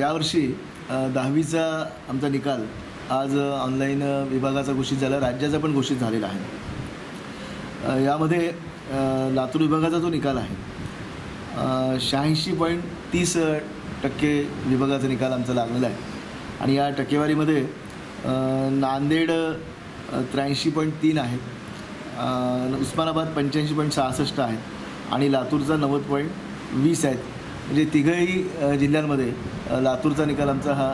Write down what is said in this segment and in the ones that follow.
यावर्षी दहावीचा आमचा निकाल आज ऑनलाईन विभागाचा घोषित झाला राज्याचा पण घोषित झालेला आहे. यामध्ये लातूर विभागाचा जो निकाल आहे शहाऐंशी पॉईंट तीस टक्के विभागाचा निकाल आमचा लागलेला आहे. आणि या टक्केवारीमध्ये नांदेड त्र्याऐंशी पॉईंट तीन आहे उस्मानाबाद पंच्याऐंशी पॉईंट सहासष्ट आहे आणि लातूरचा नव्वद पॉईंट वीस आहेत. म्हणजे तिघही जिल्ह्यांमध्ये लातूरचा निकाल आमचा हा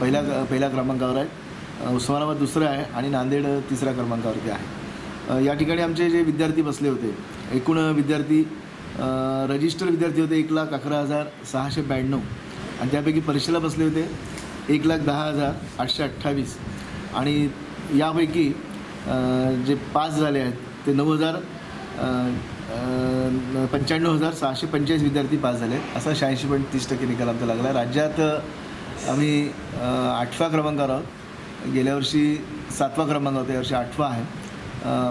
पहिल्या पहिल्या क्रमांकावर आहे. उस्मानाबाद दुसरा आहे आणि नांदेड तिसऱ्या क्रमांकावरती आहे. या ठिकाणी आमचे जे विद्यार्थी बसले होते एकूण विद्यार्थी रजिस्टर विद्यार्थी होते एक लाख अकरा हजार सहाशे ब्याण्णव आणि त्यापैकी परीक्षेला बसले होते एक लाख दहा हजार आठशे अठ्ठावीस आणि यापैकी जे पास झाले आहेत ते नऊ हजार पंच्याण्णव हजार सहाशे पंचेचाळीस विद्यार्थी पास झाले आहेत. असा शहाऐंशी पॉईंट तीस टक्के निकाल आमचा लागला. राज्यात आम्ही आठव्या क्रमांकावर आहोत. गेल्या वर्षी सातवा क्रमांक होता यावर्षी आठवा आहे.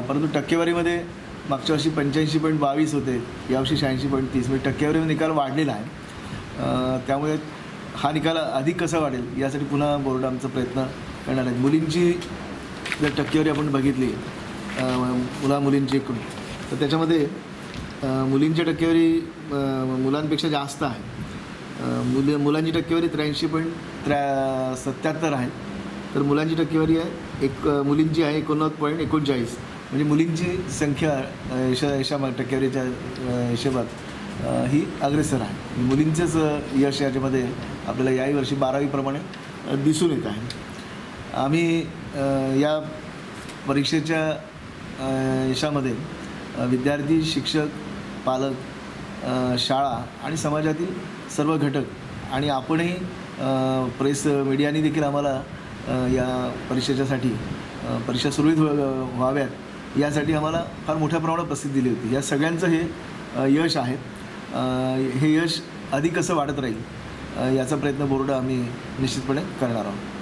परंतु टक्केवारीमध्ये मागच्या वर्षी पंच्याऐंशी पॉईंट बावीस होते यावर्षी शहाऐंशी पॉईंट तीस. म्हणजे टक्केवारीमध्ये निकाल वाढलेला आहे. त्यामुळे हा निकाल अधिक कसा वाढेल यासाठी पुन्हा बोर्ड आमचा प्रयत्न करणार आहे. मुलींची जर टक्केवारी आपण बघितली मुला मुलींची एकूण तर त्याच्यामध्ये मुलींची टक्केवारी मुलांपेक्षा जास्त आहे. अ, मुलांची टक्केवारी त्र्याऐंशी पॉईंट त्र्या सत्याहत्तर आहे. तर मुलांची टक्केवारी आहे एक मुलींची आहे एकोणनव्वद पॉईंट एकोणचाळीस. म्हणजे मुलींची संख्या यशा यशा टक्केवारीच्या हिशेबात हिशोबात ही अग्रेसर आहे. म्हणजे मुलींचंच यश याच्यामध्ये आपल्याला याही वर्षी बारावीप्रमाणे दिसून येत आहे. आम्ही या परीक्षेच्या यशामध्ये विद्यार्थी शिक्षक पालक शाळा आणि समाजातील सर्व घटक आणि आपणही प्रेस मीडियाने देखील आम्हाला या परीक्षेच्यासाठी परीक्षा सुरळीत व्हाव्यात यासाठी आम्हाला फार मोठ्या प्रमाणात प्रसिद्धी दिली होती. या सगळ्यांचं हे यश आहे. हे यश अधिक कसं वाढत राहील याचा प्रयत्न बोर्ड आम्ही निश्चितपणे करणार आहोत.